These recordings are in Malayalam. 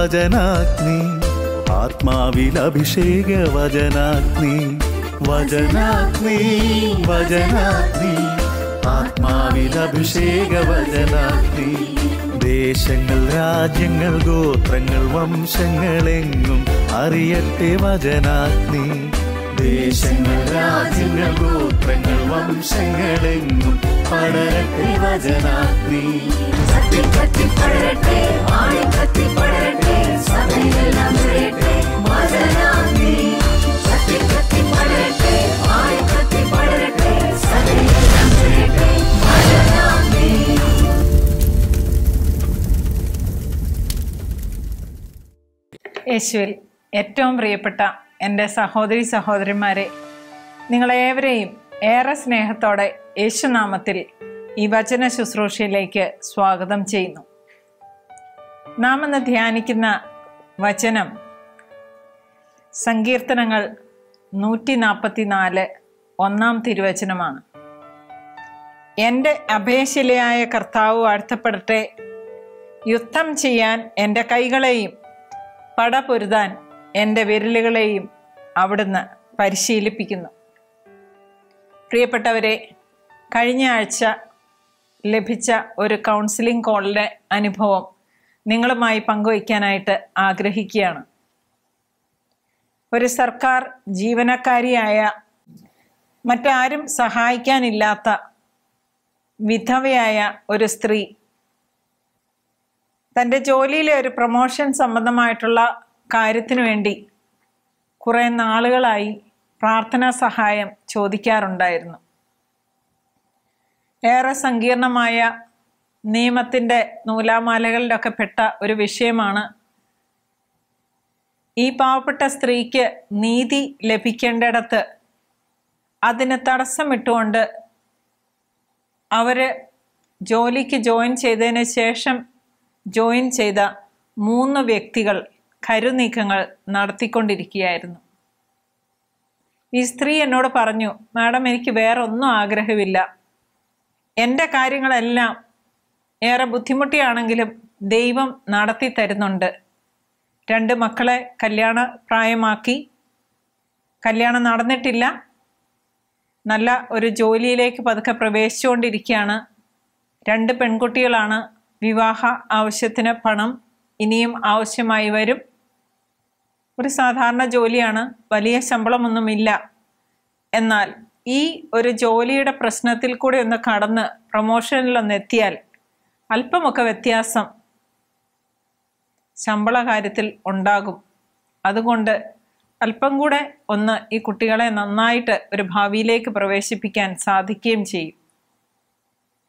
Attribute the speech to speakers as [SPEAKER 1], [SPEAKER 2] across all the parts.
[SPEAKER 1] വചനാഗ്നി. ആത്മാവിൽ അഭിഷേക വചനാഗ്നി. വചനാഗ്നി വചനാഗ്നി. ആത്മാവിൽ അഭിഷേക വചനാഗ്നി. ദേശങ്ങൾ രാജ്യങ്ങൾ ഗോത്രങ്ങൾ വംശങ്ങളെങ്ങും അറിയട്ടെ വചനാഗ്നി. ദേശങ്ങൾ രാജ്യങ്ങൾ ഗോത്രങ്ങൾ വംശങ്ങളെങ്ങും പടരട്ടെ വചനാഗ്നി.
[SPEAKER 2] കത്തി കത്തി പടരട്ടെ ആഴി കത്തി പടരട്ടെ സഭയെല്ലാം നിറയട്ടെ വചനാഗ്നി. കത്തി കത്തി പടരട്ടെ ആഴി കത്തി പടരട്ടെ സഭയെല്ലാം നിറയട്ടെ വചനാഗ്നി.
[SPEAKER 3] യേശുവിൽ ഏറ്റവും പ്രിയപ്പെട്ട എന്റെ സഹോദരി സഹോദരിമാരെ നിങ്ങളേവരെയും ഏറെ സ്നേഹത്തോടെ യേശുനാമത്തിൽ ഈ വചന ശുശ്രൂഷയിലേക്ക് സ്വാഗതം ചെയ്യുന്നു. നാം ഇന്ന് ധ്യാനിക്കുന്ന വചനം സങ്കീർത്തനങ്ങൾ നൂറ്റി നാൽപ്പത്തി നാല് ഒന്നാം തിരുവചനമാണ്. എന്റെ അഭയശിലയായ കർത്താവ് വാഴ്ത്തപ്പെടട്ടെ യുദ്ധം ചെയ്യാൻ എന്റെ കൈകളെയും പടപൊരുതാൻ എന്റെ വിരലുകളെയും അവിടുന്ന് പരിശീലിപ്പിക്കുന്നു. പ്രിയപ്പെട്ടവരെ കഴിഞ്ഞ ആഴ്ച ലഭിച്ച ഒരു കൗൺസിലിംഗ് കോളിലെ അനുഭവം നിങ്ങളുമായി പങ്കുവയ്ക്കാനായിട്ട് ആഗ്രഹിക്കുകയാണ്. ഒരു സർക്കാർ ജീവനക്കാരിയായ മറ്റാരും സഹായിക്കാനില്ലാത്ത വിധവയായ ഒരു സ്ത്രീ തന്റെ ജോലിയിലെ ഒരു പ്രൊമോഷൻ സംബന്ധമായിട്ടുള്ള കാര്യത്തിനു വേണ്ടി കുറേ നാളുകളായി പ്രാർത്ഥനാ സഹായം ചോദിക്കാറുണ്ടായിരുന്നു. ഏറെ സങ്കീർണമായ നിയമത്തിന്റെ നൂലാമാലകളിലൊക്കെ പെട്ട ഒരു വിഷയമാണ് ഈ പാവപ്പെട്ട സ്ത്രീക്ക് നീതി ലഭിക്കേണ്ടിടത്ത് അതിന് തടസ്സമിട്ടുകൊണ്ട് അവർ ജോലിക്ക് ജോയിൻ ചെയ്തതിന് ശേഷം ജോയിൻ ചെയ്ത മൂന്ന് വ്യക്തികൾ കരുനീക്കങ്ങൾ നടത്തിക്കൊണ്ടിരിക്കുകയായിരുന്നു. ഈ സ്ത്രീ എന്നോട് പറഞ്ഞു മാഡം എനിക്ക് വേറെ ഒന്നും ആഗ്രഹമില്ല. എന്റെ കാര്യങ്ങളെല്ലാം ഏറെ ബുദ്ധിമുട്ടിയാണെങ്കിലും ദൈവം നടത്തി തരുന്നുണ്ട്. രണ്ട് മക്കളെ കല്യാണ പ്രായമാക്കി. കല്യാണം നടന്നിട്ടില്ല. നല്ല ഒരു ജോലിയിലേക്ക് പതുക്കെ പ്രവേശിച്ചുകൊണ്ടിരിക്കുകയാണ്. രണ്ട് പെൺകുട്ടികളാണ് വിവാഹ ആവശ്യത്തിന് പണം ഇനിയും ആവശ്യമായി വരും. ഒരു സാധാരണ ജോലിയാണ് വലിയ ശമ്പളമൊന്നുമില്ല. എന്നാൽ ഈ ഒരു ജോലിയുടെ പ്രശ്നത്തിൽ കൂടെ ഒന്ന് കടന്ന് പ്രൊമോഷനിലൊന്ന് എത്തിയാൽ അല്പമൊക്കെ വ്യത്യാസം ശമ്പള കാര്യത്തിൽ ഉണ്ടാകും. അതുകൊണ്ട് അല്പം കൂടെ ഒന്ന് ഈ കുട്ടികളെ നന്നായിട്ട് ഒരു ഭാവിയിലേക്ക് പ്രവേശിപ്പിക്കാൻ സാധിക്കുകയും ചെയ്യും.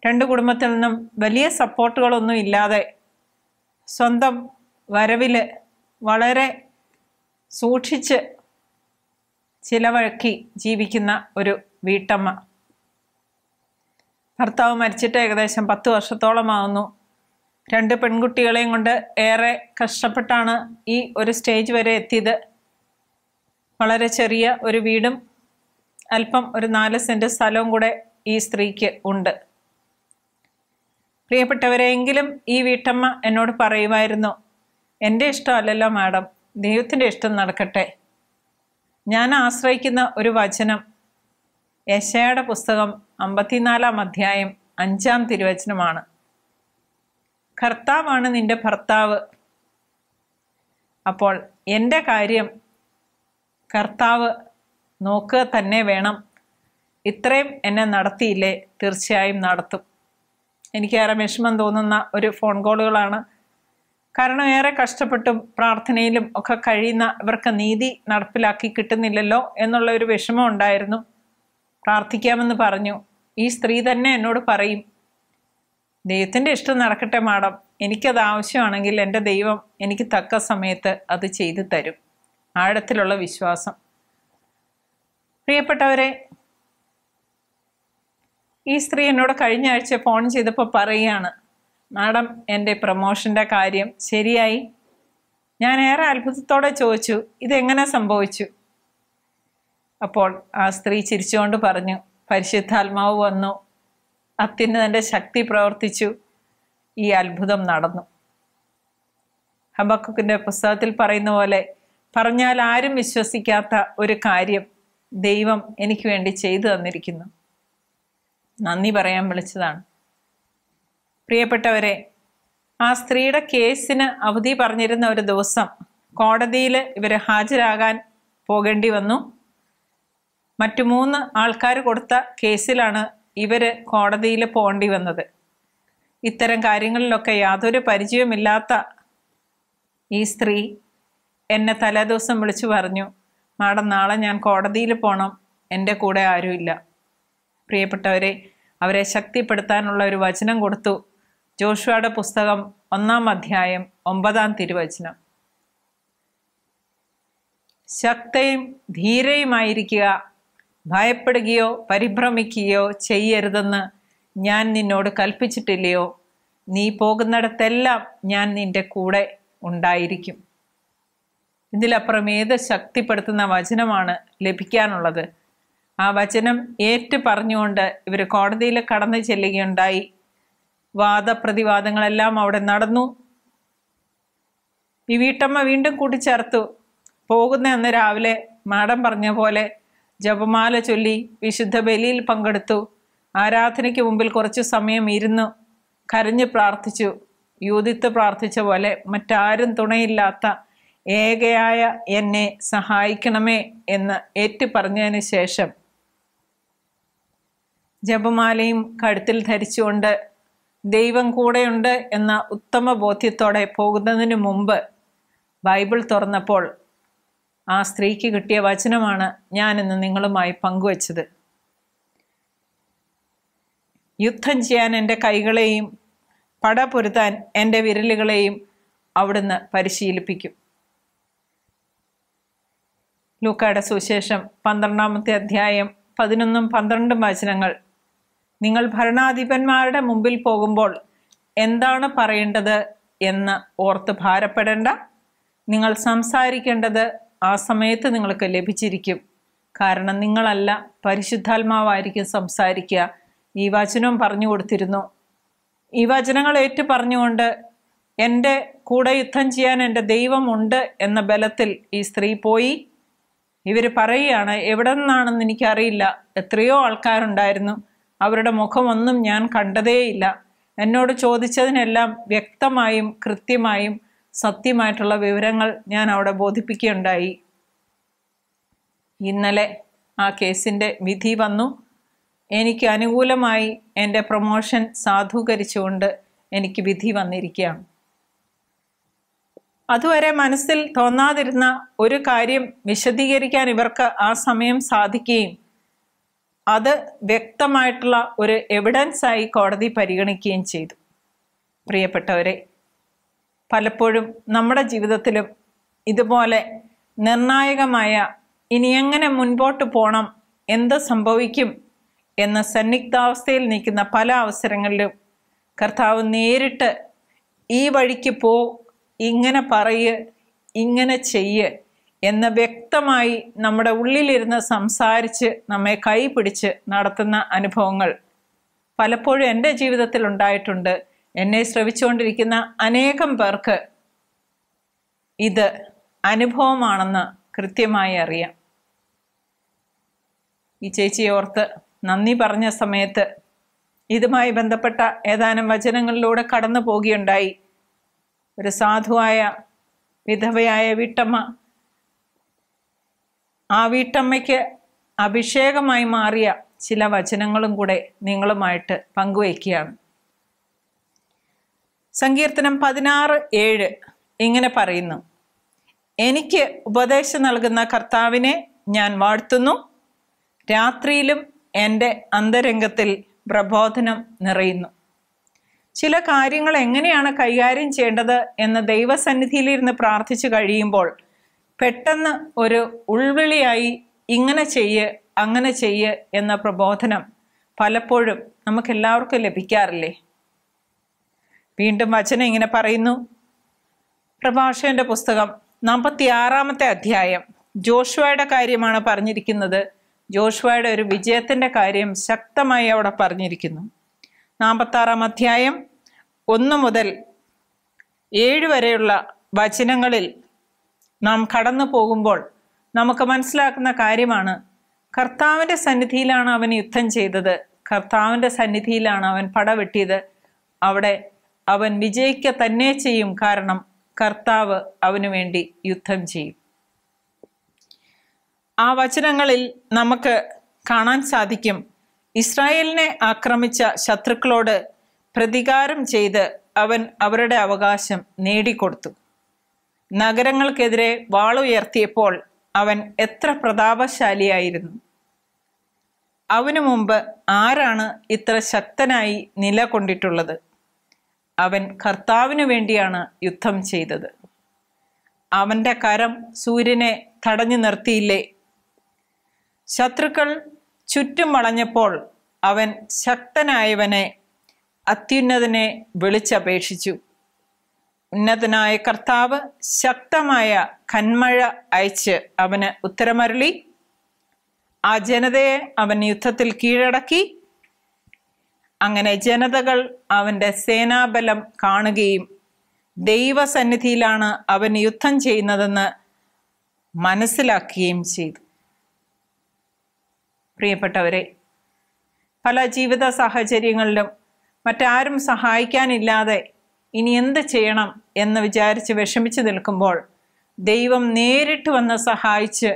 [SPEAKER 3] രണ്ട് കുടുംബത്തിൽ നിന്നും വലിയ സപ്പോർട്ടുകളൊന്നും ഇല്ലാതെ സ്വന്തം വരവിൽ വളരെ സൂക്ഷിച്ച് ചിലവഴക്കി ജീവിക്കുന്ന ഒരു വീട്ടമ്മ. ഭർത്താവ് മരിച്ചിട്ട് ഏകദേശം പത്ത് വർഷത്തോളമാകുന്നു രണ്ട് പെൺകുട്ടികളെയും കൊണ്ട് ഏറെ കഷ്ടപ്പെട്ടാണ് ഈ ഒരു സ്റ്റേജ് വരെ എത്തിയത്. വളരെ ചെറിയ ഒരു വീടും അല്പം ഒരു നാല് സെന്റ് സ്ഥലവും കൂടെ ഈ സ്ത്രീക്ക് ഉണ്ട്. പ്രിയപ്പെട്ടവരെങ്കിലും ഈ വീട്ടമ്മ എന്നോട് പറയുമായിരുന്നു എന്റെ ഇഷ്ടമല്ലല്ലോ മാഡം. ദൈവത്തിന്റെ ഇഷ്ടം നടക്കട്ടെ. ഞാൻ ആശ്രയിക്കുന്ന ഒരു വചനം യശയുടെ പുസ്തകം അമ്പത്തിനാലാം അധ്യായം അഞ്ചാം തിരുവചനമാണ്. കർത്താവാണ് നിന്റെ ഭർത്താവ്. അപ്പോൾ എന്റെ കാര്യം കർത്താവ് നോക്കുക തന്നെ വേണം. ഇത്രയും എന്നെ നടത്തിയില്ലേ? തീർച്ചയായും നടത്തും. എനിക്കേറെ വിഷമം തോന്നുന്ന ഒരു ഫോൺ കോളുകളാണ്. കാരണം ഏറെ കഷ്ടപ്പെട്ടും പ്രാർത്ഥനയിലും ഒക്കെ കഴിയുന്ന ഇവർക്ക് നീതി നടപ്പിലാക്കി കിട്ടുന്നില്ലല്ലോ എന്നുള്ള ഒരു വിഷമം ഉണ്ടായിരുന്നു. പ്രാർത്ഥിക്കാമെന്ന് പറഞ്ഞു. ഈ സ്ത്രീ തന്നെ എന്നോട് പറയും ദൈവത്തിന്റെ ഇഷ്ടം നടക്കട്ടെ മാഡം. എനിക്കത് ആവശ്യമാണെങ്കിൽ എന്റെ ദൈവം എനിക്ക് തക്ക സമയത്ത് അത് ചെയ്തു തരും. ആഴത്തിലുള്ള വിശ്വാസം. പ്രിയപ്പെട്ടവരെ ഈ സ്ത്രീ എന്നോട് കഴിഞ്ഞ ആഴ്ച ഫോൺ ചെയ്തപ്പോൾ പറയുകയാണ് മാഡം എന്റെ പ്രമോഷന്റെ കാര്യം ശരിയായി? ഞാൻ ഏറെ അത്ഭുതത്തോടെ ചോദിച്ചു ഇതെങ്ങനെ സംഭവിച്ചു? അപ്പോൾ ആ സ്ത്രീ ചിരിച്ചുകൊണ്ട് പറഞ്ഞു പരിശുദ്ധാത്മാവ് വന്നു അത്യുന്നതന്റെ ശക്തി പ്രവർത്തിച്ചു ഈ അത്ഭുതം നടന്നു. ഹബക്കുക്കിന്റെ പുസ്തകത്തിൽ പറയുന്ന പോലെ പറഞ്ഞാൽ ആരും വിശ്വസിക്കാത്ത ഒരു കാര്യം ദൈവം എനിക്ക് വേണ്ടി ചെയ്തു തന്നിരിക്കുന്നു. നന്ദി പറയാൻ വിളിച്ചതാണ്. പ്രിയപ്പെട്ടവരെ ആ സ്ത്രീയുടെ കേസിന് അവധി പറഞ്ഞിരുന്ന ഒരു ദിവസം കോടതിയിൽ ഇവർ ഹാജരാകാൻ പോകേണ്ടി വന്നു. മറ്റു മൂന്ന് ആൾക്കാർ കൊടുത്ത കേസിലാണ് ഇവർ കോടതിയിൽ പോകേണ്ടി വന്നത്. ഇത്തരം കാര്യങ്ങളിലൊക്കെ യാതൊരു പരിചയമില്ലാത്ത ഈ സ്ത്രീ എന്നെ തലേദിവസം വിളിച്ചു പറഞ്ഞു മാഡം നാളെ ഞാൻ കോടതിയിൽ പോകണം എന്റെ കൂടെ ആരുമില്ല. പ്രിയപ്പെട്ടവരെ അവരെ ശക്തിപ്പെടുത്താനുള്ള ഒരു വചനം കൊടുത്തു. ജോഷുവയുടെ പുസ്തകം ഒന്നാം അധ്യായം ഒമ്പതാം തിരുവചനം. ശക്തയും ധീരയുമായിരിക്കുക. ഭയപ്പെടുകയോ പരിഭ്രമിക്കുകയോ ചെയ്യരുതെന്ന് ഞാൻ നിന്നോട് കൽപ്പിച്ചിട്ടില്ലയോ? നീ പോകുന്നിടത്തെല്ലാം ഞാൻ നിന്റെ കൂടെ ഉണ്ടായിരിക്കും. ഇതിലപ്പുറം ഏത് ശക്തിപ്പെടുത്തുന്ന വചനമാണ് ലഭിക്കാനുള്ളത്? ആ വചനം ഏറ്റു പറഞ്ഞുകൊണ്ട് ഇവർ കോടതിയിൽ കടന്നു ചെല്ലുകയുണ്ടായി. വാദപ്രതിവാദങ്ങളെല്ലാം അവിടെ നടന്നു. ഈ വീട്ടമ്മ വീണ്ടും കൂട്ടിച്ചേർത്തു. പോകുന്ന അന്ന് രാവിലെ മാഡം പറഞ്ഞ പോലെ ജപമാല ചൊല്ലി വിശുദ്ധ ബലിയിൽ പങ്കെടുത്തു. ആരാധനയ്ക്ക് മുമ്പിൽ കുറച്ചു സമയം ഇരുന്നു. കരഞ്ഞു പ്രാർത്ഥിച്ചു. യൂതിത്ത് പ്രാർത്ഥിച്ച പോലെ മറ്റാരും തുണയില്ലാത്ത ഏകയായ എന്നെ സഹായിക്കണമേ എന്ന് ഏറ്റു പറഞ്ഞതിന് ശേഷം ജപമാലയും കഴുത്തിൽ ധരിച്ചുകൊണ്ട് ദൈവം കൂടെയുണ്ട് എന്ന ഉത്തമ ബോധ്യത്തോടെ പോകുന്നതിന് മുമ്പ് ബൈബിൾ തുറന്നപ്പോൾ ആ സ്ത്രീക്ക് കിട്ടിയ വചനമാണ് ഞാൻ ഇന്ന് നിങ്ങളുമായി പങ്കുവച്ചത്. യുദ്ധം ചെയ്യാൻ എന്റെ കൈകളെയും പട പൊരുത്താൻ എന്റെ വിരലുകളെയും അവിടുന്ന് പരിശീലിപ്പിക്കും. ലൂക്കായുടെ സുവിശേഷം പന്ത്രണ്ടാമത്തെ അധ്യായം പതിനൊന്നും പന്ത്രണ്ടും വചനങ്ങൾ നിങ്ങൾ ഭരണാധിപന്മാരുടെ മുമ്പിൽ പോകുമ്പോൾ എന്താണ് പറയേണ്ടത് എന്ന് ഓർത്ത് ഭാരപ്പെടേണ്ട. നിങ്ങൾ സംസാരിക്കേണ്ടത് ആ സമയത്ത് നിങ്ങൾക്ക് ലഭിച്ചിരിക്കും. കാരണം നിങ്ങളല്ല പരിശുദ്ധാത്മാവായിരിക്കും സംസാരിക്കുക. ഈ വചനം പറഞ്ഞു കൊടുത്തിരുന്നു. ഈ വചനങ്ങൾ ഏറ്റു പറഞ്ഞുകൊണ്ട് എന്റെ കൂടെ യുദ്ധം ചെയ്യാൻ എന്റെ ദൈവമുണ്ട് എന്ന ബലത്തിൽ ഈ സ്ത്രീ പോയി. ഇവർ പറയുകയാണ് എവിടെ നിന്നാണെന്ന് എനിക്കറിയില്ല. എത്രയോ ആൾക്കാരുണ്ടായിരുന്നു. അവരുടെ മുഖമൊന്നും ഞാൻ കണ്ടതേയില്ല. എന്നോട് ചോദിച്ചതിനെല്ലാം വ്യക്തമായും കൃത്യമായും സത്യമായിട്ടുള്ള വിവരങ്ങൾ ഞാൻ അവിടെ ബോധിപ്പിക്കുകയുണ്ടായി. ഇന്നലെ ആ കേസിന്റെ വിധി വന്നു. എനിക്ക് അനുകൂലമായി എന്റെ പ്രൊമോഷൻ സാധൂകരിച്ചുകൊണ്ട് എനിക്ക് വിധി വന്നിരിക്കുകയാണ്. അതുവരെ മനസ്സിൽ തോന്നാതിരുന്ന ഒരു കാര്യം വിശദീകരിക്കാൻ ഇവർക്ക് ആ സമയം സാധിക്കുകയും അത് വ്യക്തമായിട്ടുള്ള ഒരു എവിഡൻസ് ആയി കോടതി പരിഗണിക്കുകയും ചെയ്തു. പ്രിയപ്പെട്ടവരെ പലപ്പോഴും നമ്മുടെ ജീവിതത്തിലും ഇതുപോലെ നിർണായകമായ ഇനി എങ്ങനെ മുൻപോട്ട് പോകണം എന്ത് സംഭവിക്കും എന്ന സന്നിഗ്ധാവസ്ഥയിൽ നിൽക്കുന്ന പല അവസരങ്ങളിലും കർത്താവ് നേരിട്ട് ഈ വഴിക്ക് പോ ഇങ്ങനെ പറയ് ഇങ്ങനെ ചെയ്യ് എന്ന് വ്യക്തമായി നമ്മുടെ ഉള്ളിലിരുന്ന് സംസാരിച്ച് നമ്മെ കൈപിടിച്ച് നടത്തുന്ന അനുഭവങ്ങൾ പലപ്പോഴും എന്റെ ജീവിതത്തിൽ ഉണ്ടായിട്ടുണ്ട്. എന്നെ ശ്രവിച്ചുകൊണ്ടിരിക്കുന്ന അനേകം പേർക്ക് ഇത് അനുഭവമാണെന്ന് കൃത്യമായി അറിയാം. ഈ ചേച്ചിയെ ഓർത്ത് നന്ദി പറഞ്ഞ സമയത്ത് ഇതുമായി ബന്ധപ്പെട്ട ഏതാനും വചനങ്ങളിലൂടെ കടന്നു പോവുകയുണ്ടായി ഒരു സാധുവായ വിധവയായ വീട്ടമ്മ ആ വീട്ടമ്മയ്ക്ക് അഭിഷേകമായി മാറിയ ചില വചനങ്ങളും കൂടെ നിങ്ങളുമായിട്ട് പങ്കുവയ്ക്കുകയാണ്. സങ്കീർത്തനം പതിനാറ് ഏഴ് ഇങ്ങനെ പറയുന്നു. എനിക്ക് ഉപദേശം നൽകുന്ന കർത്താവിനെ ഞാൻ വാഴ്ത്തുന്നു. രാത്രിയിലും എന്റെ അന്തരംഗത്തിൽ പ്രബോധനം നിറയുന്നു. ചില കാര്യങ്ങൾ എങ്ങനെയാണ് കൈകാര്യം ചെയ്യേണ്ടത് എന്ന് ദൈവസന്നിധിയിലിരുന്ന് പ്രാർത്ഥിച്ചു കഴിയുമ്പോൾ പെട്ടെന്ന് ഒരു ഉൾവിളിയായി ഇങ്ങനെ ചെയ്യ് അങ്ങനെ ചെയ്യ് എന്ന പ്രബോധനം പലപ്പോഴും നമുക്കെല്ലാവർക്കും ലഭിക്കാറില്ലേ? വീണ്ടും വചനം ഇങ്ങനെ പറയുന്നു. പ്രഭാഷകന്റെ പുസ്തകം നാൽപ്പത്തി ആറാമത്തെ അധ്യായം. ജോഷുവയുടെ കാര്യമാണ് പറഞ്ഞിരിക്കുന്നത്. ജോഷുവയുടെ ഒരു വിജയത്തിന്റെ കാര്യം ശക്തമായി അവിടെ പറഞ്ഞിരിക്കുന്നു. നാൽപ്പത്താറാം അധ്യായം ഒന്ന് മുതൽ ഏഴ് വരെയുള്ള വചനങ്ങളിൽ നാം കടന്നു പോകുമ്പോൾ നമുക്ക് മനസ്സിലാക്കുന്ന കാര്യമാണ് കർത്താവിന്റെ സന്നിധിയിലാണ് അവൻ യുദ്ധം ചെയ്തത്. കർത്താവിന്റെ സന്നിധിയിലാണ് അവൻ പടവെട്ടിയത് അവിടെ അവൻ വിജയിക്ക തന്നെ ചെയ്യും. കാരണം കർത്താവ് അവനു വേണ്ടി യുദ്ധം ചെയ്യും. ആ വചനങ്ങളിൽ നമുക്ക് കാണാൻ സാധിക്കും ഇസ്രായേലിനെ ആക്രമിച്ച ശത്രുക്കളോട് പ്രതികാരം ചെയ്ത് അവൻ അവരുടെ അവകാശം നേടിക്കൊടുത്തു. നഗരങ്ങൾക്കെതിരെ വാളുയർത്തിയപ്പോൾ അവൻ എത്ര പ്രതാപശാലിയായിരുന്നു. അവനു മുമ്പ് ആരാണ് ഇത്ര ശക്തനായി നിലകൊണ്ടിട്ടുള്ളത്? അവൻ കർത്താവിനു വേണ്ടിയാണ് യുദ്ധം ചെയ്തത്. അവന്റെ കരം സൂര്യനെ തടഞ്ഞു നിർത്തിയില്ലേ? ശത്രുക്കൾ ചുറ്റും വളഞ്ഞപ്പോൾ അവൻ ശക്തനായവനെ അത്യുന്നതനെ വിളിച്ചപേക്ഷിച്ചു. ഉന്നതനായ കർത്താവ് ശക്തമായ കന്മഴ അയച്ച് അവന് ഉത്തരമരുളി. ആ ജനതയെ അവൻ യുദ്ധത്തിൽ കീഴടക്കി. അങ്ങനെ ജനതകൾ അവന്റെ സേനാബലം കാണുകയും ദൈവസന്നിധിയിലാണ് അവൻ യുദ്ധം ചെയ്യുന്നതെന്ന് മനസ്സിലാക്കുകയും ചെയ്തു. പ്രിയപ്പെട്ടവരെ പല ജീവിത സാഹചര്യങ്ങളിലും മറ്റാരും സഹായിക്കാനില്ലാതെ ഇനി എന്ത് ചെയ്യണം എന്ന് വിചാരിച്ച് വിഷമിച്ച് നിൽക്കുമ്പോൾ ദൈവം നേരിട്ട് വന്ന് സഹായിച്ച്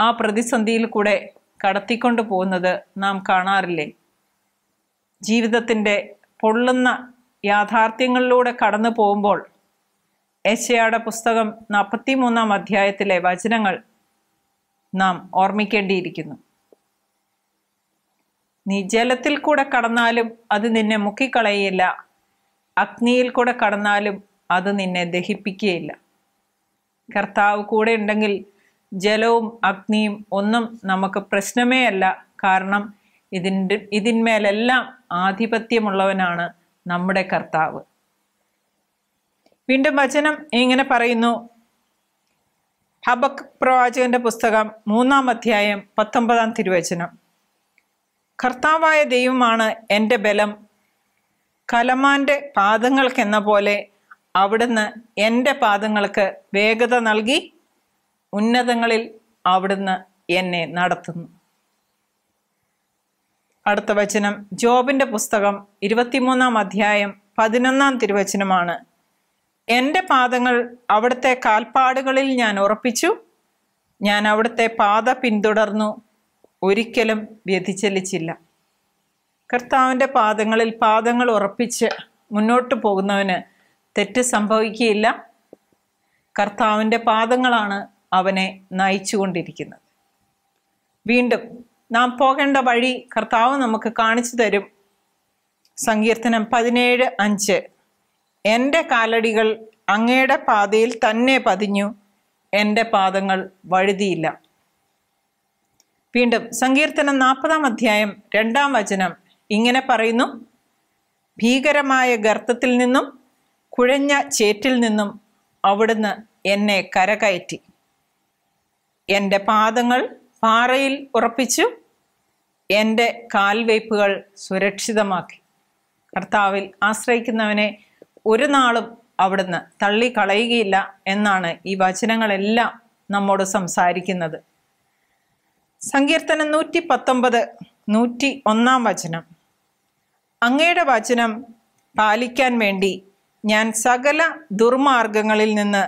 [SPEAKER 3] ആ പ്രതിസന്ധിയിൽ കൂടെ കടത്തിക്കൊണ്ട് പോകുന്നത് നാം കാണാറില്ലേ? ജീവിതത്തിന്റെ പൊള്ളുന്ന യാഥാർത്ഥ്യങ്ങളിലൂടെ കടന്നു പോകുമ്പോൾ ഏശയുടെ പുസ്തകം നാൽപ്പത്തി മൂന്നാം അധ്യായത്തിലെ വചനങ്ങൾ നാം ഓർമ്മിക്കേണ്ടിയിരിക്കുന്നു. നീ ജലത്തിൽ കൂടെ കടന്നാലും അത് നിന്നെ മുക്കിക്കളയില്ല അഗ്നിയിൽ കൂടെ കടന്നാലും അത് നിന്നെ ദഹിപ്പിക്കുകയില്ല. കർത്താവ് കൂടെ ഉണ്ടെങ്കിൽ ജലവും അഗ്നിയും ഒന്നും നമുക്ക് പ്രശ്നമേ അല്ല. കാരണം ഇതിന്റെ ഇതിന്മേലെല്ലാം ആധിപത്യമുള്ളവനാണ് നമ്മുടെ കർത്താവ്. വീണ്ടും വചനം ഇങ്ങനെ പറയുന്നു. ഹബക് പ്രവാചകന്റെ പുസ്തകം മൂന്നാം അധ്യായം പത്തൊമ്പതാം തിരുവചനം. കർത്താവായ ദൈവമാണ് എന്റെ ബലം കലമാന്റെ പാദങ്ങൾക്കെന്ന പോലെ അവിടുന്ന് എന്റെ പാദങ്ങൾക്ക് വേഗത നൽകി ഉന്നതങ്ങളിൽ അവിടുന്ന് എന്നെ നടത്തുന്നു. അടുത്ത വചനം ജോബിന്റെ പുസ്തകം ഇരുപത്തിമൂന്നാം അധ്യായം പതിനൊന്നാം തിരുവചനമാണ്. എന്റെ പാദങ്ങൾ അവിടുത്തെ കാൽപ്പാടുകളിൽ ഞാൻ ഉറപ്പിച്ചു ഞാൻ അവിടുത്തെ പാത പിന്തുടർന്നു ഒരിക്കലും വ്യതിചലിച്ചില്ല. കർത്താവിന്റെ പാദങ്ങളിൽ പാദങ്ങൾ ഉറപ്പിച്ച് മുന്നോട്ട് പോകുന്നവന് തെറ്റ് സംഭവിക്കുകയില്ല. കർത്താവിന്റെ പാദങ്ങളാണ് അവനെ നയിച്ചുകൊണ്ടിരിക്കുന്നത്. വീണ്ടും നാം പോകേണ്ട വഴി കർത്താവ് നമുക്ക് കാണിച്ചു തരും. സങ്കീർത്തനം പതിനേഴ് അഞ്ച്. എന്റെ കാലടികൾ അങ്ങയുടെ പാതയിൽ തന്നെ പതിഞ്ഞു. എന്റെ പാദങ്ങൾ വഴുതിയില്ല. വീണ്ടും സങ്കീർത്തനം നാൽപ്പതാം അധ്യായം രണ്ടാം വചനം. ഇങ്ങനെ പറയുന്നു. ഭീകരമായ ഗർത്തത്തിൽ നിന്നും കുഴഞ്ഞ ചേറ്റിൽ നിന്നും അവിടുന്ന് എന്നെ കരകയറ്റി. എന്റെ പാദങ്ങൾ പാറയിൽ ഉറപ്പിച്ചു. എന്റെ കാൽവയ്പ്പുകൾ സുരക്ഷിതമാക്കി. കർത്താവിൽ ആശ്രയിക്കുന്നവനെ ഒരു നാളും അവിടുന്ന് തള്ളിക്കളയുകയില്ല എന്നാണ് ഈ വചനങ്ങളെല്ലാം നമ്മോട് സംസാരിക്കുന്നത്. സങ്കീർത്തനം നൂറ്റി പത്തൊമ്പത് നൂറ്റി ഒന്നാം വചനം. അങ്ങയുടെ വചനം പാലിക്കാൻ വേണ്ടി ഞാൻ സകല ദുർമാർഗങ്ങളിൽ നിന്ന്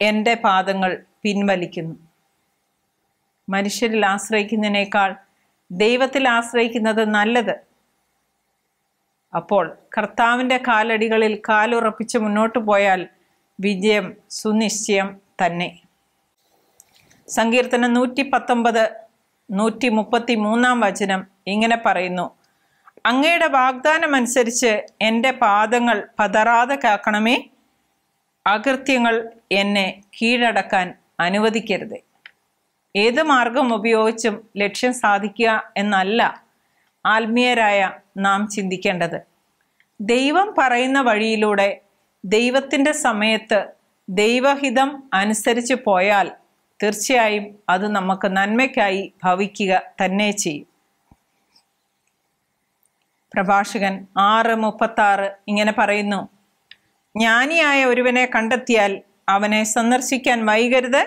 [SPEAKER 3] എന്റെ പാദങ്ങൾ പിൻവലിക്കുന്നു. മനുഷ്യരിൽ ആശ്രയിക്കുന്നതിനേക്കാൾ ദൈവത്തിൽ ആശ്രയിക്കുന്നത് നല്ലത്. അപ്പോൾ കർത്താവിന്റെ കാലടികളിൽ കാലുറപ്പിച്ച് മുന്നോട്ട് പോയാൽ വിജയം സുനിശ്ചയം തന്നെ. സങ്കീർത്തനം നൂറ്റി പത്തൊമ്പത് നൂറ്റി മുപ്പത്തി മൂന്നാം വചനം ഇങ്ങനെ പറയുന്നു. അങ്ങയുടെ വാഗ്ദാനം അനുസരിച്ച് എന്റെ പാദങ്ങൾ പതറാതെ കാക്കണമേ. അകൃത്യങ്ങൾ എന്നെ കീഴടക്കാൻ അനുവദിക്കരുത്. ഏത് മാർഗം ഉപയോഗിച്ചും ലക്ഷ്യം സാധിക്കുക എന്നല്ല ആത്മീയരായ നാം ചിന്തിക്കേണ്ടത്. ദൈവം പറയുന്ന വഴിയിലൂടെ ദൈവത്തിന്റെ സമയത്ത് ദൈവഹിതം അനുസരിച്ച് പോയാൽ തീർച്ചയായും അത് നമുക്ക് നന്മയ്ക്കായി ഭവിക്കുക തന്നെ ചെയ്യും. പ്രഭാഷകൻ ആറ് മുപ്പത്തി ആറ് ഇങ്ങനെ പറയുന്നു. ജ്ഞാനിയായ ഒരുവനെ കണ്ടെത്തിയാൽ അവനെ സന്ദർശിക്കാൻ വൈകരുത്.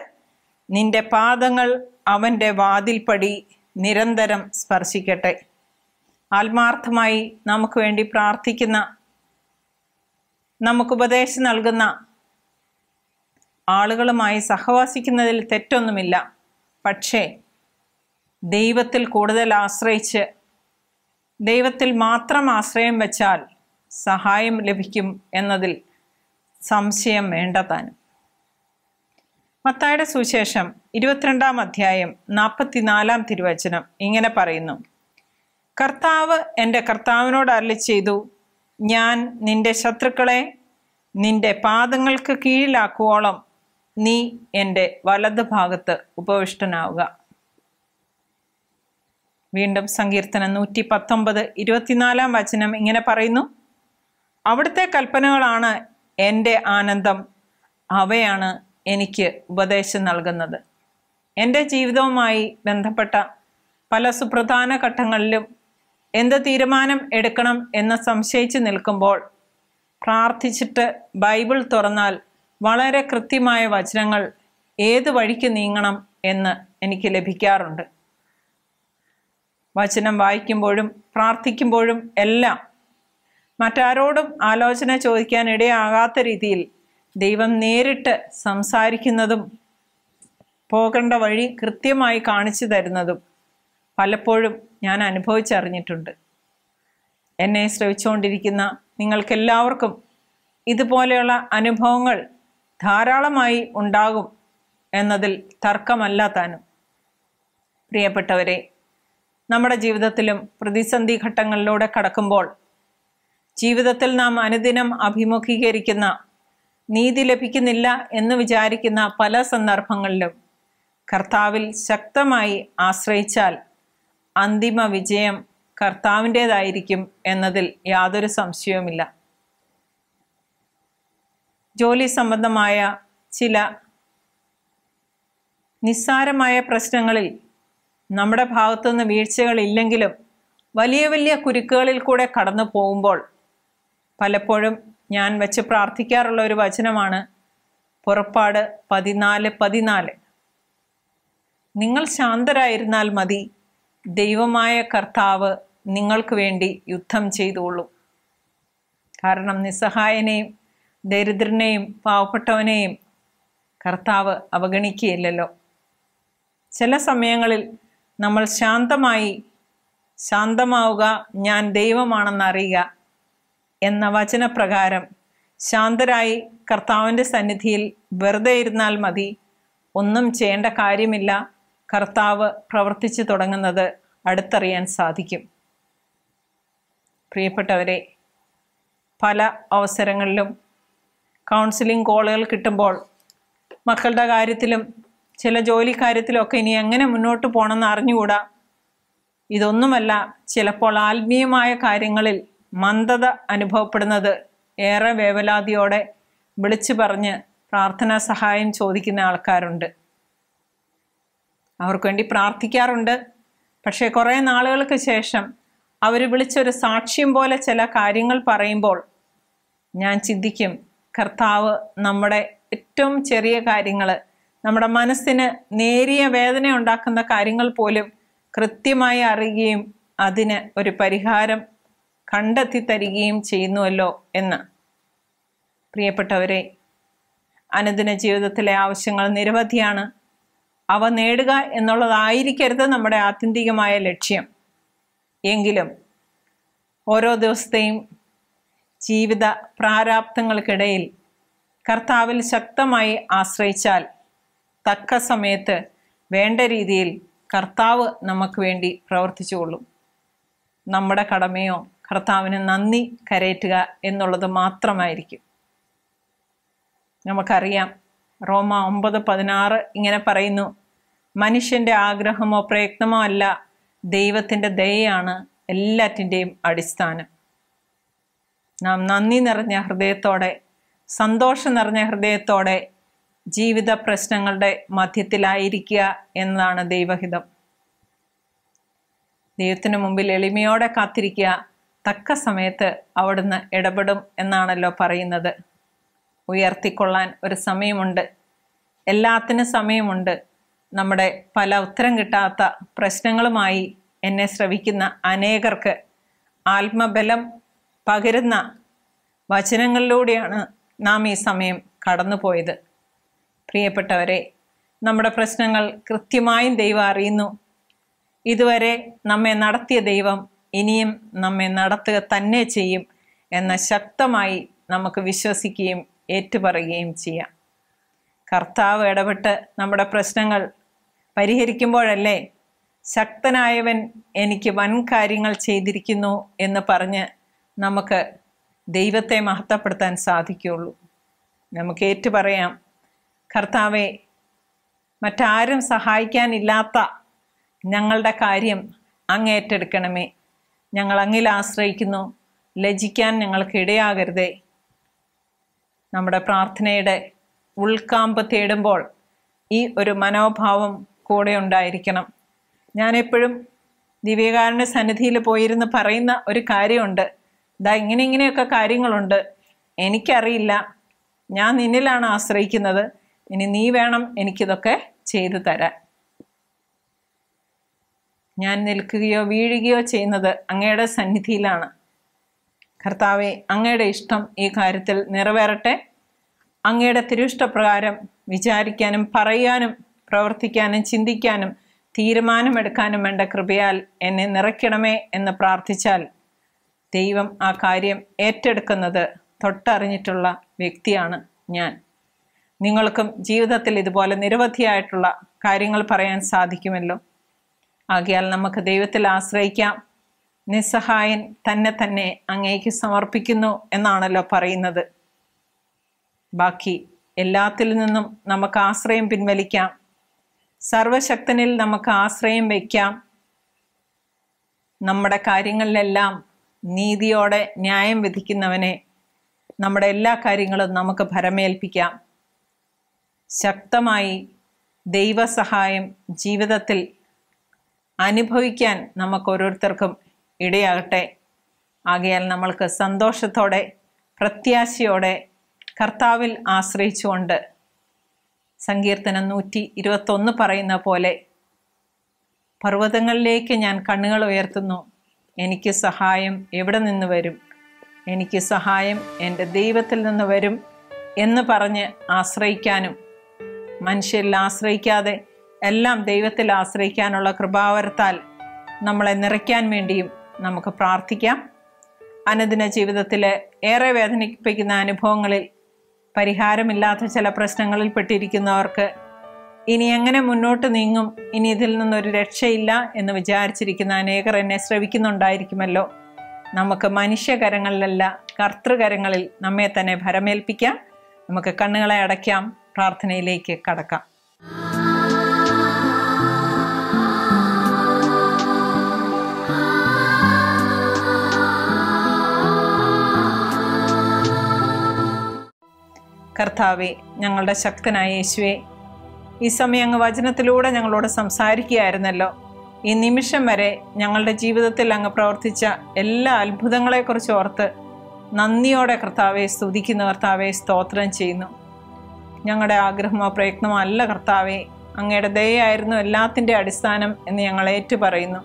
[SPEAKER 3] നിന്റെ പാദങ്ങൾ അവന്റെ വാതിൽപ്പടി നിരന്തരം സ്പർശിക്കട്ടെ. ആത്മാർത്ഥമായി നമുക്ക് വേണ്ടി പ്രാർത്ഥിക്കുന്ന നമുക്ക് ഉപദേശം നൽകുന്ന ആളുകളുമായി സഹവാസിക്കുന്നതിൽ തെറ്റൊന്നുമില്ല. പക്ഷേ ദൈവത്തിൽ കൂടുതൽ ആശ്രയിച്ച് ദൈവത്തിൽ മാത്രം ആശ്രയം വെച്ചാൽ സഹായം ലഭിക്കും എന്നതിൽ സംശയം വേണ്ടതാനും മത്തായുടെ സുശേഷം ഇരുപത്തിരണ്ടാം അധ്യായം നാൽപ്പത്തിനാലാം തിരുവചനം ഇങ്ങനെ പറയുന്നു. കർത്താവ് എന്റെ കർത്താവിനോട് അരളി ചെയ്തു ഞാൻ നിന്റെ ശത്രുക്കളെ നിന്റെ പാദങ്ങൾക്ക് കീഴിലാക്കുവോളം നീ എന്റെ വലത് ഭാഗത്ത് ഉപവിഷ്ടനാവുക. വീണ്ടും സങ്കീർത്തനം നൂറ്റി പത്തൊമ്പത് ഇരുപത്തിനാലാം വചനം ഇങ്ങനെ പറയുന്നു. അവിടുത്തെ കൽപ്പനകളാണ് എന്റെ ആനന്ദം. അവയാണ് എനിക്ക് ഉപദേശം നൽകുന്നത്. എന്റെ ജീവിതവുമായി ബന്ധപ്പെട്ട പല സുപ്രധാന ഘട്ടങ്ങളിലും എന്ത് തീരുമാനം എടുക്കണം എന്ന് സംശയിച്ച് നിൽക്കുമ്പോൾ പ്രാർത്ഥിച്ചിട്ട് ബൈബിൾ തുറന്നാൽ വളരെ കൃത്യമായ വചനങ്ങൾ ഏത് വഴിക്ക് നീങ്ങണം എന്ന് എനിക്ക് ലഭിക്കാറുണ്ട്. വചനം വായിക്കുമ്പോഴും പ്രാർത്ഥിക്കുമ്പോഴും എല്ലാം മറ്റാരോടും ആലോചന ചോദിക്കാൻ ഇടയാകാത്ത രീതിയിൽ ദൈവം നേരിട്ട് സംസാരിക്കുന്നതും പോകേണ്ട വഴി കൃത്യമായി കാണിച്ചു തരുന്നതും പലപ്പോഴും ഞാൻ അനുഭവിച്ചറിഞ്ഞിട്ടുണ്ട്. എന്നെ ശ്രവിച്ചുകൊണ്ടിരിക്കുന്ന നിങ്ങൾക്കെല്ലാവർക്കും ഇതുപോലെയുള്ള അനുഭവങ്ങൾ ധാരാളമായി ഉണ്ടാകും എന്നതിൽ തർക്കമല്ല താനും. പ്രിയപ്പെട്ടവരെ നമ്മുടെ ജീവിതത്തിലും പ്രതിസന്ധി ഘട്ടങ്ങളിലൂടെ കടക്കുമ്പോൾ ജീവിതത്തിൽ നാം അനുദിനം അഭിമുഖീകരിക്കുന്ന നീതി ലഭിക്കുന്നില്ല എന്ന് വിചാരിക്കുന്ന പല സന്ദർഭങ്ങളിലും കർത്താവിൽ ശക്തമായി ആശ്രയിച്ചാൽ അന്തിമ വിജയം കർത്താവിന്റേതായിരിക്കും എന്നതിൽ യാതൊരു സംശയവുമില്ല. ജോലി സംബന്ധമായ ചില നിസ്സാരമായ പ്രശ്നങ്ങളിൽ നമ്മുടെ ഭാഗത്തുനിന്ന് വീഴ്ചകളില്ലെങ്കിലും വലിയ വലിയ കുരുക്കുകളിൽ കൂടെ കടന്നു പോകുമ്പോൾ പലപ്പോഴും ഞാൻ വെച്ച് പ്രാർത്ഥിക്കാറുള്ള ഒരു വചനമാണ് പുറപ്പാട് പതിനാല് പതിനാല്. നിങ്ങൾ ശാന്തരായിരുന്നാൽ മതി ദൈവമായ കർത്താവ് നിങ്ങൾക്ക് വേണ്ടി യുദ്ധം ചെയ്തോളൂ കാരണം നിസ്സഹായനെയും ദരിദ്രനെയും പാവപ്പെട്ടവനെയും കർത്താവ് അവഗണിക്കുകയില്ലല്ലോ. ചില സമയങ്ങളിൽ നമ്മൾ ശാന്തമായി ശാന്തമാവുക ഞാൻ ദൈവമാണെന്ന് അറിയുക എന്ന വചനപ്രകാരം ശാന്തരായി കർത്താവിന്റെ സന്നിധിയിൽ വെറുതെ ഇരുന്നാൽ മതി. ഒന്നും ചെയ്യേണ്ട കാര്യമില്ല. കർത്താവ് പ്രവർത്തിച്ചു തുടങ്ങുന്നത് അടുത്തറിയാൻ സാധിക്കും. പ്രിയപ്പെട്ടവരെ പല അവസരങ്ങളിലും കൗൺസിലിംഗ് കോളുകൾ കിട്ടുമ്പോൾ മക്കളുടെ കാര്യത്തിലും ചില ജോലി കാര്യത്തിലൊക്കെ ഇനി എങ്ങനെ മുന്നോട്ട് പോകണമെന്ന് അറിഞ്ഞുകൂടാ? ഇതൊന്നുമല്ല ചിലപ്പോൾ ആത്മീയമായ കാര്യങ്ങളിൽ മന്ദത അനുഭവപ്പെടുന്നത് ഏറെ വേവലാതിയോടെ വിളിച്ചു പറഞ്ഞ് പ്രാർത്ഥനാ സഹായം ചോദിക്കുന്ന ആൾക്കാരുണ്ട്. അവർക്ക് വേണ്ടി പ്രാർത്ഥിക്കാറുണ്ട്. പക്ഷേ കുറേ നാളുകൾക്ക് ശേഷം അവർ വിളിച്ചൊരു സാക്ഷ്യം പോലെ ചില കാര്യങ്ങൾ പറയുമ്പോൾ ഞാൻ ചിന്തിക്കും കർത്താവ് നമ്മുടെ ഏറ്റവും ചെറിയ കാര്യങ്ങൾ നമ്മുടെ മനസ്സിന് നേരിയ വേദന ഉണ്ടാക്കുന്ന കാര്യങ്ങൾ പോലും കൃത്യമായി അറിയുകയും അതിന് ഒരു പരിഹാരം കണ്ടെത്തി തരികയും ചെയ്യുന്നുവല്ലോ എന്ന്. പ്രിയപ്പെട്ടവരെ അനുദിന ജീവിതത്തിലെ ആവശ്യങ്ങൾ നിരവധിയാണ്. അവ നേടുക എന്നുള്ളതായിരിക്കരുത് നമ്മുടെ ആത്യന്തികമായ ലക്ഷ്യം. എങ്കിലും ഓരോ ദിവസത്തെയും ജീവിത പ്രാരാബ്ദങ്ങൾക്കിടയിൽ കർത്താവിൽ ശക്തമായി ആശ്രയിച്ചാൽ തക്ക സമയത്ത് വേണ്ട രീതിയിൽ കർത്താവ് നമുക്ക് വേണ്ടി പ്രവർത്തിച്ചുകൊള്ളും നമ്മുടെ കടമയോ കർത്താവിന് നന്ദി കരയറ്റുക എന്നുള്ളത് മാത്രമായിരിക്കും. നമുക്കറിയാം റോമ ഒമ്പത് പതിനാറ് ഇങ്ങനെ പറയുന്നു മനുഷ്യന്റെ ആഗ്രഹമോ പ്രയത്നമോ അല്ല ദൈവത്തിന്റെ ദയയാണ് എല്ലാറ്റിന്റെയും അടിസ്ഥാനം. നാം നന്ദി നിറഞ്ഞ ഹൃദയത്തോടെ സന്തോഷം നിറഞ്ഞ ഹൃദയത്തോടെ ജീവിത പ്രശ്നങ്ങളുടെ മധ്യത്തിലായിരിക്കുക എന്നതാണ് ദൈവഹിതം. ദൈവത്തിന് മുമ്പിൽ എളിമയോടെ കാത്തിരിക്കുക തക്ക സമയത്ത് അവിടുന്ന് ഇടപെടും എന്നാണല്ലോ പറയുന്നത്. ഉയർത്തിക്കൊള്ളാൻ ഒരു സമയമുണ്ട്. എല്ലാത്തിനും സമയമുണ്ട്. നമ്മുടെ പല ഉത്തരം കിട്ടാത്ത പ്രശ്നങ്ങളുമായി എന്നെ ശ്രവിക്കുന്ന അനേകർക്ക് ആത്മബലം പകരുന്ന വചനങ്ങളിലൂടെയാണ് നാം ഈ സമയം കടന്നുപോയത്. പ്രിയപ്പെട്ടവരെ നമ്മുടെ പ്രശ്നങ്ങൾ കൃത്യമായും ദൈവം അറിയുന്നു. ഇതുവരെ നമ്മെ നടത്തിയ ദൈവം ഇനിയും നമ്മെ നടത്തുക തന്നെ ചെയ്യും എന്ന ശക്തമായി നമുക്ക് വിശ്വസിക്കുകയും ഏറ്റുപറയുകയും ചെയ്യാം. കർത്താവ് ഇടപെട്ട് നമ്മുടെ പ്രശ്നങ്ങൾ പരിഹരിക്കുമ്പോഴല്ലേ ശക്തനായവൻ എനിക്ക് വൻ കാര്യങ്ങൾ ചെയ്തിരിക്കുന്നു എന്ന് പറഞ്ഞ് നമുക്ക് ദൈവത്തെ മഹത്വപ്പെടുത്താൻ സാധിക്കുകയുള്ളൂ. നമുക്ക് ഏറ്റുപറയാം കർത്താവെ മറ്റാരും സഹായിക്കാനില്ലാത്ത ഞങ്ങളുടെ കാര്യം അങ്ങ് ഏറ്റെടുക്കണമേ. ഞങ്ങൾ അങ്ങിൽ ആശ്രയിക്കുന്നു. ലജിക്കാൻ ഞങ്ങൾക്ക് ഇടയാകരുതേ. നമ്മുടെ പ്രാർത്ഥനയുടെ ഉൾക്കാമ്പ് തേടുമ്പോൾ ഈ ഒരു മനോഭാവം കൂടെ ഉണ്ടായിരിക്കണം. ഞാനെപ്പോഴും ദിവ്യകാരന്റെ സന്നിധിയിൽ പോയിരുന്ന് പറയുന്ന ഒരു കാര്യമുണ്ട്. ഇതാ ഇങ്ങനെ ഇങ്ങനെയൊക്കെ കാര്യങ്ങളുണ്ട്. എനിക്കറിയില്ല. ഞാൻ നിന്നിലാണ് ആശ്രയിക്കുന്നത്. ഇനി നീ വേണം എനിക്കിതൊക്കെ ചെയ്തു തരാൻ. ഞാൻ നിൽക്കുകയോ വീഴുകയോ ചെയ്യുന്നത് അങ്ങയുടെ സന്നിധിയിലാണ്. കർത്താവെ അങ്ങയുടെ ഇഷ്ടം ഈ കാര്യത്തിൽ നിറവേറട്ടെ. അങ്ങയുടെ തിരുഷ്ടപ്രകാരം വിചാരിക്കാനും പറയാനും പ്രവർത്തിക്കാനും ചിന്തിക്കാനും തീരുമാനമെടുക്കാനും വേണ്ട കൃപയാൽ എന്നെ നിറയ്ക്കണമേ എന്ന് പ്രാർത്ഥിച്ചാൽ ദൈവം ആ കാര്യം ഏറ്റെടുക്കുന്നത് തൊട്ടറിഞ്ഞിട്ടുള്ള വ്യക്തിയാണ് ഞാൻ. നിങ്ങൾക്കും ജീവിതത്തിൽ ഇതുപോലെ നിരവധിയായിട്ടുള്ള കാര്യങ്ങൾ പറയാൻ സാധിക്കുമല്ലോ. ആകയാൽ നമുക്ക് ദൈവത്തിൽ ആശ്രയിക്കാം. നിസ്സഹായൻ തന്നെ തന്നെ അങ്ങേക്ക് സമർപ്പിക്കുന്നു എന്നാണല്ലോ പറയുന്നത്. ബാക്കി എല്ലാത്തിൽ നിന്നും നമുക്ക് ആശ്രയം പിൻവലിക്കാം. സർവശക്തനിൽ നമുക്ക് ആശ്രയം വയ്ക്കാം. നമ്മുടെ കാര്യങ്ങളിലെല്ലാം നീതിയോടെ ന്യായം വിധിക്കുന്നവനെ നമ്മുടെ എല്ലാ കാര്യങ്ങളും നമുക്ക് ഭരമേൽപ്പിക്കാം. ശക്തമായി ദൈവസഹായം ജീവിതത്തിൽ അനുഭവിക്കാൻ നമുക്ക് ഓരോരുത്തർക്കും ഇടയാകട്ടെ. ആകയാൽ നമ്മൾക്ക് സന്തോഷത്തോടെ പ്രത്യാശയോടെ കർത്താവിൽ ആശ്രയിച്ചുകൊണ്ട് സങ്കീർത്തനം നൂറ്റി ഇരുപത്തൊന്ന് പറയുന്ന പോലെ പർവതങ്ങളിലേക്ക് ഞാൻ കണ്ണുകൾ ഉയർത്തുന്നു. എനിക്ക് സഹായം എവിടെ നിന്ന് വരും? എനിക്ക് സഹായം എന്റെ ദൈവത്തിൽ നിന്ന് വരും എന്ന് പറഞ്ഞ് ആശ്രയിക്കാനും മനുഷ്യരിൽ ആശ്രയിക്കാതെ എല്ലാം ദൈവത്തിൽ ആശ്രയിക്കാനുള്ള കൃപാവരത്താൽ നമ്മളെ നിറയ്ക്കാൻ വേണ്ടിയും നമുക്ക് പ്രാർത്ഥിക്കാം. അനുദിന ജീവിതത്തിലെ ഏറെ വേദനിപ്പിക്കുന്ന അനുഭവങ്ങളിൽ പരിഹാരമില്ലാത്ത ചില പ്രശ്നങ്ങളിൽ പെട്ടിരിക്കുന്നവർക്ക് ഇനി എങ്ങനെ മുന്നോട്ട് നീങ്ങും? ഇനി ഇതിൽ നിന്നൊരു രക്ഷയില്ല എന്ന് വിചാരിച്ചിരിക്കുന്ന അനേകർ എന്നെ ശ്രവിക്കുന്നുണ്ടായിരിക്കുമല്ലോ. നമുക്ക് മനുഷ്യകരങ്ങളിലല്ല കർത്തൃകരങ്ങളിൽ നമ്മെ തന്നെ ഭരമേൽപ്പിക്കാം. നമുക്ക് കണ്ണുകളെ അടയ്ക്കാം. പ്രാർത്ഥനയിലേക്ക് കടക്കാം. കർത്താവെ ഞങ്ങളുടെ ശക്തനായ യേശുവെ ഈ സമയം അങ്ങ് വചനത്തിലൂടെ ഞങ്ങളോട് സംസാരിക്കുകയായിരുന്നല്ലോ. ഈ നിമിഷം വരെ ഞങ്ങളുടെ ജീവിതത്തിൽ അങ്ങ് പ്രവർത്തിച്ച എല്ലാ അത്ഭുതങ്ങളെക്കുറിച്ച് ഓർത്ത് നന്ദിയോടെ കർത്താവെ സ്തുതിക്കുന്ന കർത്താവെ സ്തോത്രം ചെയ്യുന്നു. ഞങ്ങളുടെ ആഗ്രഹമോ പ്രയത്നമോ അല്ല കർത്താവെ. അങ്ങയുടെ ദയായിരുന്നു എല്ലാത്തിന്റെ അടിസ്ഥാനം എന്ന് ഞങ്ങൾ ഏറ്റു പറയുന്നു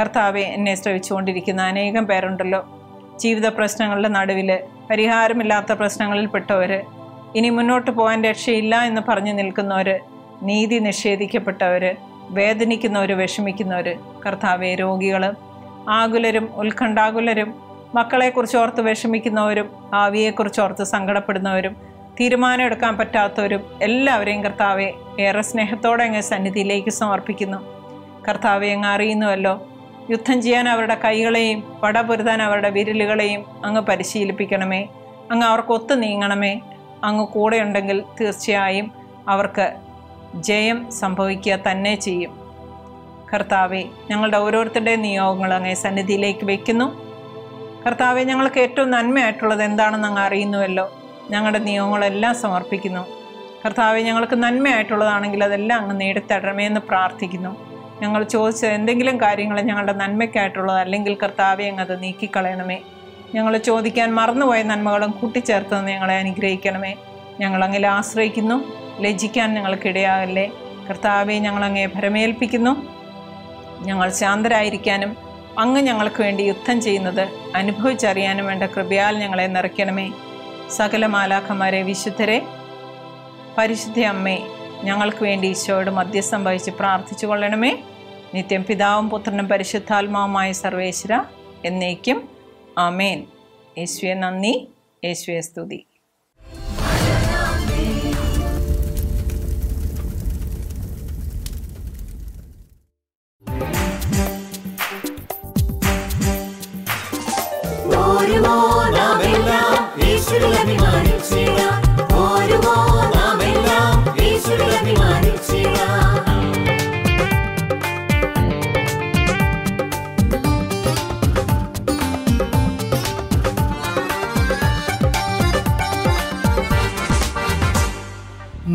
[SPEAKER 3] കർത്താവെ എന്നെ ശ്രവിച്ചുകൊണ്ടിരിക്കുന്ന അനേകം പേരുണ്ടല്ലോ. ജീവിത പ്രശ്നങ്ങളുടെ നടുവിൽ പരിഹാരമില്ലാത്ത പ്രശ്നങ്ങളിൽപ്പെട്ടവർ ഇനി മുന്നോട്ട് പോകാൻ രക്ഷയില്ല എന്ന് പറഞ്ഞു നിൽക്കുന്നവർ നീതി നിഷേധിക്കപ്പെട്ടവർ വേദനിക്കുന്നവർ വിഷമിക്കുന്നവർ കർത്താവെ രോഗികൾ ആകുലരും ഉത്കണ്ഠാകുലരും മക്കളെക്കുറിച്ച് ഓർത്ത് വിഷമിക്കുന്നവരും ഭാവിയെക്കുറിച്ച് ഓർത്ത് സങ്കടപ്പെടുന്നവരും തീരുമാനം എടുക്കാൻ പറ്റാത്തവരും എല്ലാവരെയും കർത്താവെ ഏറെ സ്നേഹത്തോടെ അങ്ങ് സന്നിധിയിലേക്ക് സമർപ്പിക്കുന്നു. കർത്താവെ അങ്ങ് അറിയുന്നുവല്ലോ യുദ്ധം ചെയ്യാൻ അവരുടെ കൈകളെയും പടപൊരുതാൻ അവരുടെ വിരലുകളെയും അങ്ങ് പരിശീലിപ്പിക്കണമേ. അങ്ങ് അവർക്ക് ഒത്തു നീങ്ങണമേ. അങ്ങ് കൂടെയുണ്ടെങ്കിൽ തീർച്ചയായും അവർക്ക് ജയം സംഭവിക്കുക തന്നെ ചെയ്യും. കർത്താവെ ഞങ്ങളുടെ ഓരോരുത്തരുടെയും നിയോഗങ്ങൾ അങ്ങേ സന്നിധിയിലേക്ക് വയ്ക്കുന്നു. കർത്താവെ ഞങ്ങൾക്ക് ഏറ്റവും നന്മയായിട്ടുള്ളത് എന്താണെന്ന് അങ്ങ് അറിയുന്നുവല്ലോ. ഞങ്ങളുടെ നിയമങ്ങളെല്ലാം സമർപ്പിക്കുന്നു. കർത്താവ് ഞങ്ങൾക്ക് നന്മയായിട്ടുള്ളതാണെങ്കിൽ അതെല്ലാം അങ്ങ് നേടിത്തരണമേ എന്ന് പ്രാർത്ഥിക്കുന്നു. ഞങ്ങൾ ചോദിച്ച എന്തെങ്കിലും കാര്യങ്ങൾ ഞങ്ങളുടെ നന്മയ്ക്കായിട്ടുള്ളത് അല്ലെങ്കിൽ കർത്താവെ അങ്ങ് അത് നീക്കിക്കളയണമേ. ഞങ്ങൾ ചോദിക്കാൻ മറന്നുപോയ നന്മകളും കൂട്ടിച്ചേർത്ത് തന്ന് ഞങ്ങളെ അനുഗ്രഹിക്കണമേ. ഞങ്ങൾ അങ്ങിൽ ആശ്രയിക്കുന്നു. ലജ്ജിക്കാൻ ഞങ്ങൾക്കിടയാകല്ലേ. കർത്താവെ ഞങ്ങളങ്ങേ ഭരമേൽപ്പിക്കുന്നു. ഞങ്ങൾ ശാന്തരായിരിക്കാനും അങ്ങ് ഞങ്ങൾക്ക് വേണ്ടി യുദ്ധം ചെയ്യുന്നത് അനുഭവിച്ചറിയാനും വേണ്ട കൃപയാൽ ഞങ്ങളെ നിറയ്ക്കണമേ. സകല മാലാഖമാരെ വിശുദ്ധരെ പരിശുദ്ധ അമ്മേ ഞങ്ങൾക്ക് വേണ്ടി ഈശോയോട് മധ്യസ്ഥം വഹിച്ച് പ്രാർത്ഥിച്ചു കൊള്ളണമേ. നിത്യം പിതാവും പുത്രനും പരിശുദ്ധാത്മാവുമായ സർവേശ്വര എന്നേക്കും. ആമേൻ. യേശുവെ നന്ദി. യേശുവെ സ്തുതി.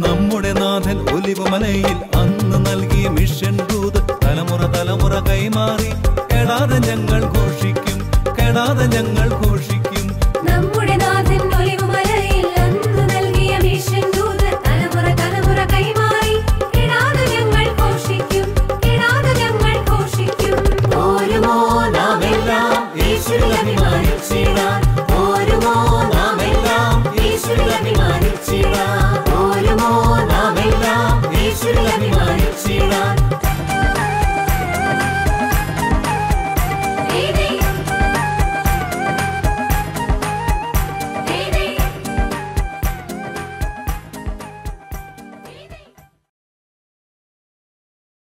[SPEAKER 2] നമ്മുടെ നാഥൻ ഒലിവുമലയിൽ അന്ന് നൽകിയ മിഷൻ ദൂത് തലമുറ തലമുറ കൈമാറി. കെടാതെ ഞങ്ങൾ ഘോഷിക്കും കെടാതെ ഞങ്ങൾ ഘോഷിക്കും.